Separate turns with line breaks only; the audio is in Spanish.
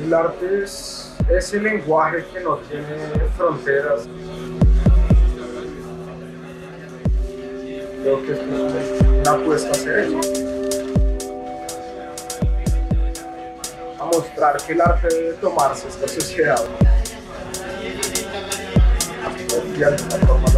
El arte es ese lenguaje que no tiene fronteras. Creo que es una apuesta a hacer eso. A mostrar que el arte debe tomarse esta sociedad. Y de forma